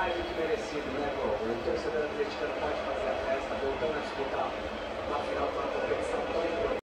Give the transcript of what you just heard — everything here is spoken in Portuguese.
mais do que merecido, né, Gol? O torcedor atleticano pode fazer a festa, voltando a disputa